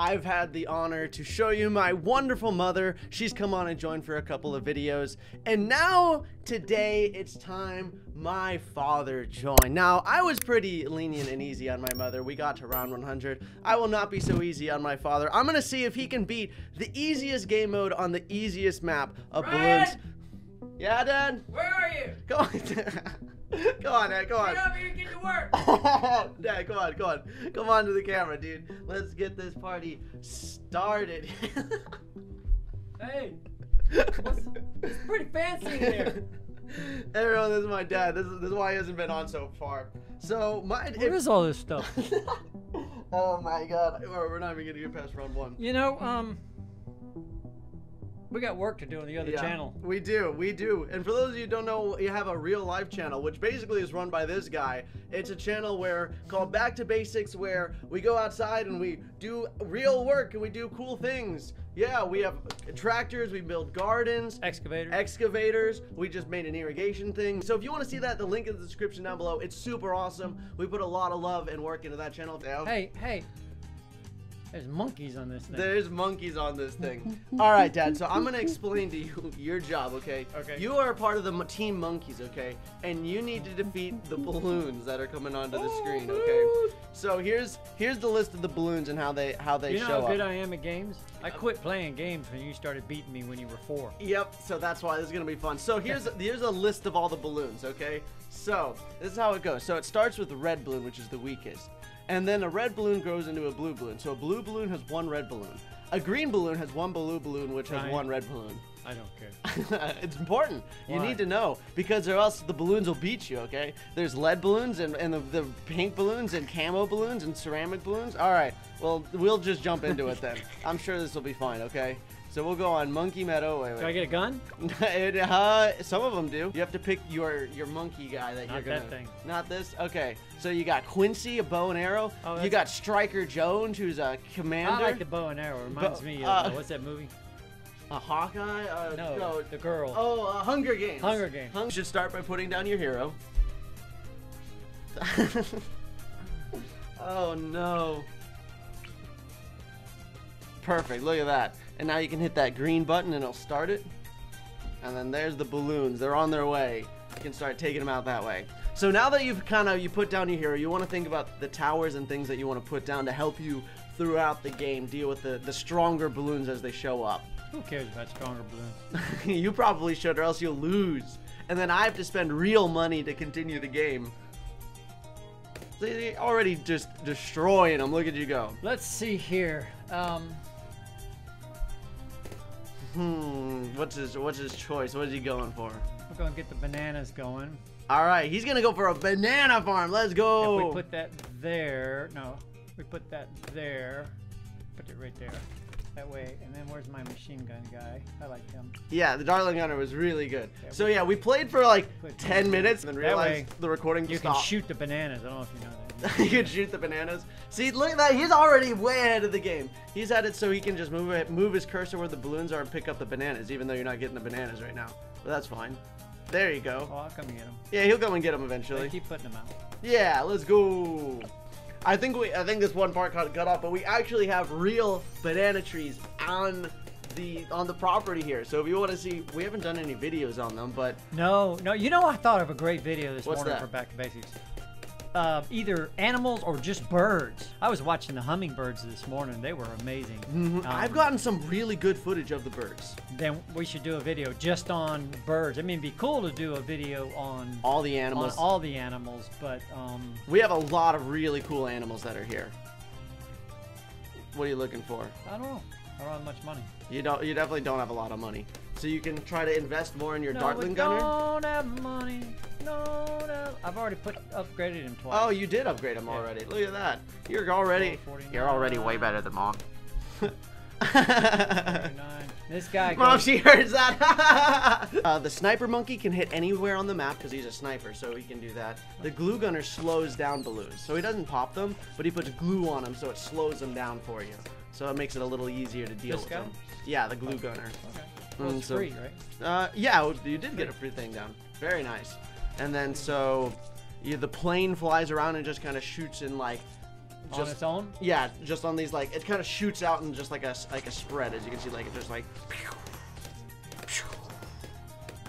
I've had the honor to show you my wonderful mother. She's come on and joined for a couple of videos. And now, today, it's time my father joined. Now, I was pretty lenient and easy on my mother. We got to round 100. I will not be so easy on my father. I'm going to see if he can beat the easiest game mode on the easiest map of Ryan! Bloons. Yeah, Dad? Where are you? Go on. go on, Dad. Go on. Get up here and get to work. Dad, come on, come on. Come on to the camera, dude. Let's get this party started. hey, what's, it's pretty fancy in here. Everyone, this is my dad. This is, this is why he hasn't been on so far. So, my. What is all this stuff? oh my god. We're we're not even gonna get past round one. You know, um, we got work to do on the other Yeah, channel. We do, we do. And for those of you who don't know, you have a real life channel, which basically is run by this guy. It's a channel where called Back to Basics, where we go outside and we do real work and we do cool things. Yeah, we have tractors, we build gardens, excavators, excavators. We just made an irrigation thing. So if you want to see that, the link in the description down below. It's super awesome. We put a lot of love and work into that channel. hey, hey. There's monkeys on this thing. There's monkeys on this thing. All right, Dad. So I'm gonna explain to you your job, okay? Okay. You are part of the team monkeys, okay? And you need to defeat the balloons that are coming onto the screen, okay? So here's here's the list of the balloons and how they how they you know show how good up. I am at games? I uh, quit playing games when you started beating me when you were four. Yep. So that's why this is gonna be fun. So here's here's a list of all the balloons, okay? So this is how it goes. So it starts with the red balloon, which is the weakest. And then a red balloon grows into a blue balloon. So a blue balloon has one red balloon. A green balloon has one blue balloon, which has Ryan. one red balloon. I don't care. it's important. You need to know because or else the balloons will beat you. Okay? There's lead balloons and, and the, the pink balloons and camo balloons and ceramic balloons. All right. Well, we'll just jump into it then. I'm sure this will be fine. Okay? So we'll go on Monkey Meadow. Wait, wait. Do I get a gun? it, uh, some of them do. You have to pick your your monkey guy that Not you're gonna. that thing. Not this. Okay. So you got Quincy, a bow and arrow. Oh, you got Striker Jones, who's a commander. I like the bow and arrow. Reminds Bo- me of, uh, uh, what's that movie? a Hawkeye. Uh, No, the girl. Oh, uh, Hunger Games. Hunger Games. Hung- should start by putting down your hero. oh no. Perfect, look at that. And now you can hit that green button and it'll start it. And then there's the balloons. They're on their way. You can start taking them out that way. So now that you've kind of you put down your hero, you want to think about the towers and things that you want to put down to help you throughout the game deal with the, the stronger balloons as they show up. Who cares about stronger balloons? you probably should, or else you'll lose. And then I have to spend real money to continue the game. They already just destroying them. Look at you go. Let's see here. Um, Hmm. What's his What's his choice? What is he going for? we're gonna get the bananas going. All right, he's gonna go for a banana farm. Let's go. If we put that there, no, we put that there. Put it right there. That way, and then where's my machine gun guy? I like him. yeah, the Dartling Gunner was really good. Yeah, So we- yeah, we played for like 10 minutes and then realized way, the recording You stopped. You can shoot the bananas. I don't know if you know that. you can shoot the bananas. See, look at that. He's already way ahead of the game. He's had it so he can just move it, move his cursor where the balloons are and pick up the bananas, even though you're not getting the bananas right now. But that's fine. There you go. Oh, I'll come and get him. Yeah, he'll come and get them They eventually. keep putting them out. Yeah, let's go. I think we, I think this one part got cut off, but we actually have real banana trees on the on the property here. So if you want to see, we haven't done any videos on them, but No, no. You know, I thought of a great video this What's morning that? for Back to Basics. Uh, either animals or just birds. I was watching the hummingbirds this morning. They were amazing. Um, I've gotten some really good footage of the birds. Then we should do a video just on birds. I mean, it'd be cool to do a video on All the animals. all the animals, but um, We have a lot of really cool animals that are here. What are you looking for? I don't know. I don't have much money. You don't. You definitely don't have a lot of money. So you can try to invest more in your no, Dartling we gunner. don't have money. I've already put upgraded him twice. Oh, you did upgrade him Yeah. already. Look at that. You're already. You're already way better than mom. This guy. Mom, goes- she hears that. uh, the sniper monkey can hit anywhere on the map because he's a sniper, so he can do that. The glue gunner slows down balloons, so he doesn't pop them, but he puts glue on them, so it slows them down for you. So it makes it a little easier to deal This with guy? them. Yeah, the glue gunner. Okay. Well, Mm, it's so- free, right? Uh, yeah, you did get a free thing down. Very nice. And then so, you, the plane flies around and just kind of shoots in like On its own? yeah, just on these like it kind of shoots out in just like a like a spread as you can see like it just like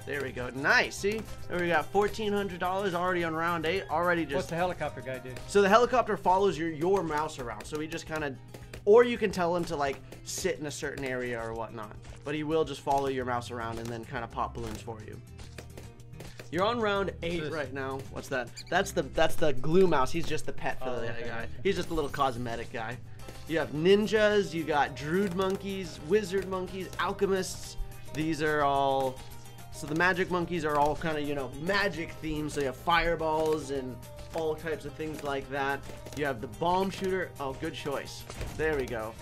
there we go nice see there we got $1400 already on round eight already just. What's just the helicopter guy do? so the helicopter follows your your mouse around so he just kind of or you can tell him to like sit in a certain area or whatnot but he will just follow your mouse around and then kind of pop balloons for you you're on round eight right now. What's that? That's the that's the glue mouse. He's just the pet for Oh, the okay, guy. He's just a little cosmetic guy. You have ninjas. You got druid monkeys, wizard monkeys, alchemists. These are all. So the magic monkeys are all kind of you know magic themed. So you have fireballs and all types of things like that. You have the bomb shooter. Oh, good choice. There we go.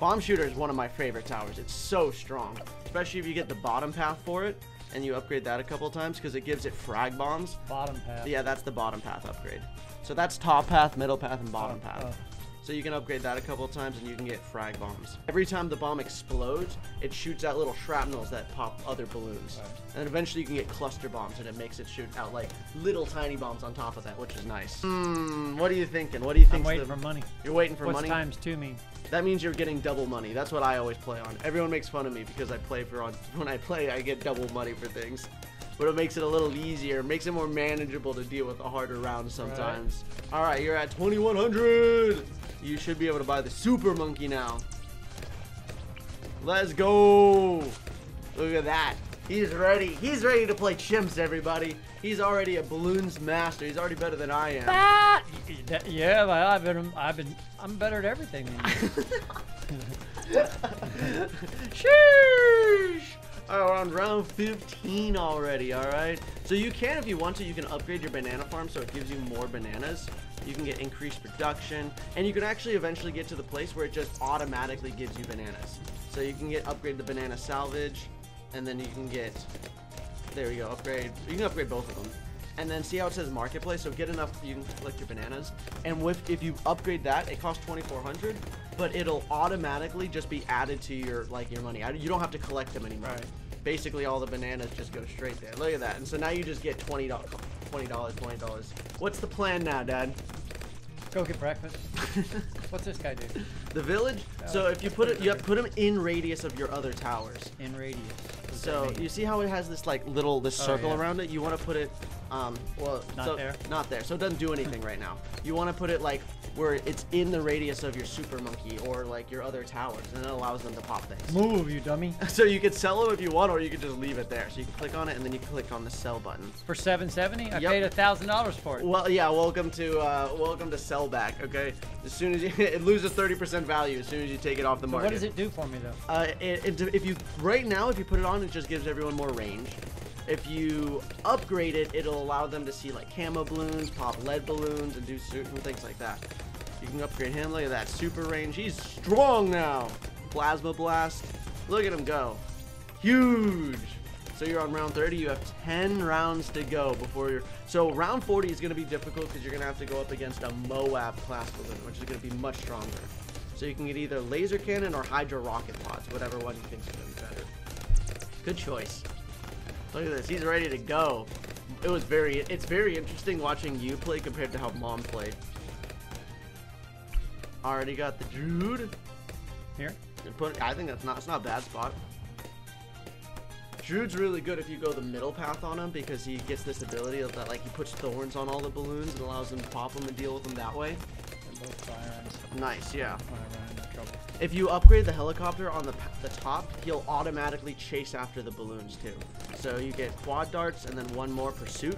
Bomb shooter is one of my favorite towers. It's so strong, especially if you get the bottom path for it and you upgrade that a couple times because it gives it frag bombs. Bottom path. Yeah, that's the bottom path upgrade. So that's top path, middle path, and bottom Oh, path. oh. So you can upgrade that a couple of times and you can get frag bombs. Every time the bomb explodes, it shoots out little shrapnels that pop other balloons. Right. And eventually you can get cluster bombs and it makes it shoot out like little tiny bombs on top of that, which is nice. Hmm, what are you thinking? What do you think? I'm waiting for money. You're waiting for What's money? times two mean? That means you're getting double money. That's what I always play on. Everyone makes fun of me because I play for on when I play I get double money for things. But it makes it a little easier, makes it more manageable to deal with the harder rounds sometimes. All right, you're at 2100. You should be able to buy the super monkey now. Let's go. Look at that. He's ready. He's ready to play chimps, everybody. He's already a Bloons master. He's already better than I am. Ah! Y- y- that- Yeah, but I've been, I've been, I'm better at everything than you. Sheesh! We're on round 15 already, alright? So you can, if you want to, you can upgrade your banana farm so it gives you more bananas. You can get increased production, and you can actually eventually get to the place where it just automatically gives you bananas. So you can get upgrade the banana salvage, and then you can get, there we go, upgrade, you can upgrade both of them. And then see how it says marketplace, so get enough, you can collect your bananas. And with, if you upgrade that, it costs 2400 but it'll automatically just be added to your, like, your money. I- You don't have to collect them anymore. Right. Basically, all the bananas just go straight there. Look at that. And so now you just get $20, $20, $20. What's the plan now, Dad? Go get breakfast. What's this guy do? The village. So if you put it, you have to put them in radius of your other towers. In radius. So you see how it has this like little this Oh, circle yeah. around it? You want to put it, um, well, Not so, there? Not there. So it doesn't do anything right now. You want to put it like where it's in the radius of your super monkey or like your other towers, and it allows them to pop things. Move, you dummy. So you could sell them if you want, or you could just leave it there. So you can click on it, and then you click on the sell button. For 770, I Yep. paid a thousand dollars for it. Well, yeah. Welcome to uh, welcome to sell back. Okay. As soon as you, it loses 30% value as soon as you take it off the So market. what does it do for me though? Uh, it, it, if you right now, if you put it on, it just gives everyone more range. If you upgrade it, it'll allow them to see like camo balloons, pop lead balloons, and do certain things like that. You can upgrade him. Look at that super range. He's strong now. Plasma blast. Look at him go. Huge. So you're on round 30. You have 10 rounds to go before you're. So round 40 is going to be difficult because you're going to have to go up against a Moab class balloon, which is going to be much stronger. So you can get either laser cannon or hydro rocket pods, whatever one you think is going to be better. Good choice. Look at this. He's ready to go. It was very. It's very interesting watching you play compared to how mom played. Already got the Druid. Here? And Put. I think that's not. It's not a bad spot. Druid's really good if you go the middle path on him because he gets this ability of that like he puts thorns on all the balloons and allows them to pop them and deal with them that way. They're both firearms. Nice, yeah. If you upgrade the helicopter on the, the top, he'll automatically chase after the balloons too. So you get quad darts and then one more pursuit,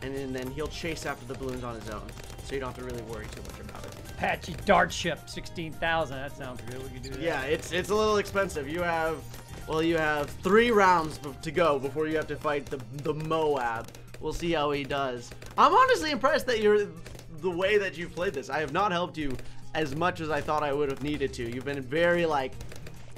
and then, then he'll chase after the balloons on his own. So you don't have to really worry too much about it. Apache Dart Ship, 16,000. That sounds good. We can do that. Yeah, it's it's a little expensive. You have, well, you have three rounds to go before you have to fight the the Moab. We'll see how he does. I'm honestly impressed that you're the way that you've played this. I have not helped you as much as I thought I would have needed to. You've been very like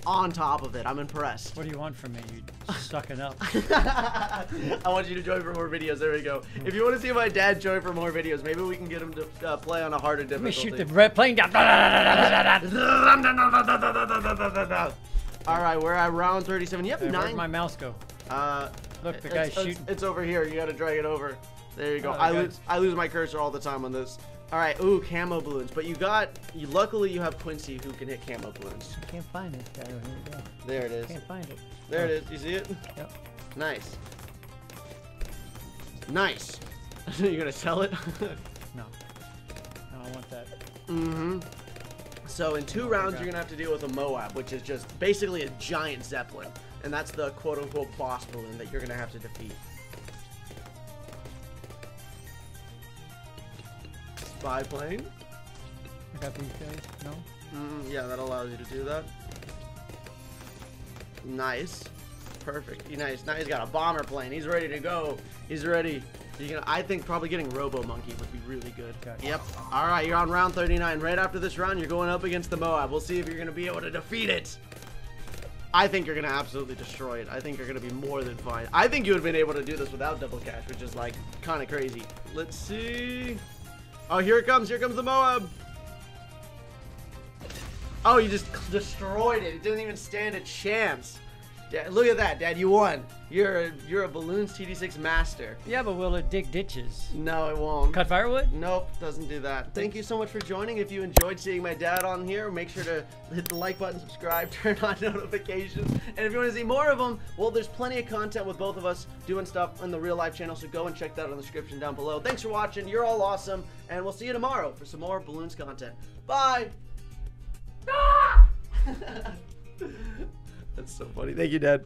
on top of it. I'm impressed. What do you want from me? You sucking up. I want you to join for more videos. There we go. If you want to see my dad join for more videos, maybe we can get him to uh, play on a harder difficulty. Let me shoot the red plane down. All right, we're at round 37. You have Hey, where'd my mouse go? Uh, Look, the guy's it's, shooting. It's over here. You got to drag it over. There you go. Oh, I lose. I lose my cursor all the time on this. All right. Ooh, camo balloons. But you got. You luckily you have Quincy who can hit camo balloons. I can't find this guy. Here we go. There it is. Can't find it. There it Oh, is. You see it? Yep. Nice. Nice. You're gonna sell it? No. No, I want that. mm-hmm. So in two Oh, rounds, you're gonna have to deal with a Moab, which is just basically a giant zeppelin, and that's the quote-unquote boss balloon that you're gonna have to defeat. Spy plane. I got these guys. No. Mm, yeah, that allows you to do that. Nice. Perfect. Nice. Now he's got a bomber plane. He's ready to go. He's ready. You can, I think probably getting Robo Monkey would be really good. Okay. Yep. All right, you're on round 39. Right after this round, you're going up against the Moab. We'll see if you're going to be able to defeat it. I think you're going to absolutely destroy it. I think you're going to be more than fine. I think you would have been able to do this without double cash, which is like kind of crazy. Let's see. Oh, here it comes. Here comes the Moab. Oh, you just destroyed it. It didn't even stand a chance. Dad, look at that, Dad. You won. You're a, you're a Bloons TD6 master. Yeah, but will it dig ditches? No, it won't. Cut firewood? Nope, doesn't do that. Thank you so much for joining. If you enjoyed seeing my dad on here, make sure to hit the like button, subscribe, turn on notifications. And if you want to see more of them, well, there's plenty of content with both of us doing stuff on the real life channel, so go and check that out in the description down below. Thanks for watching. You're all awesome, and we'll see you tomorrow for some more balloons content. Bye. That's so funny. Thank you, Dad.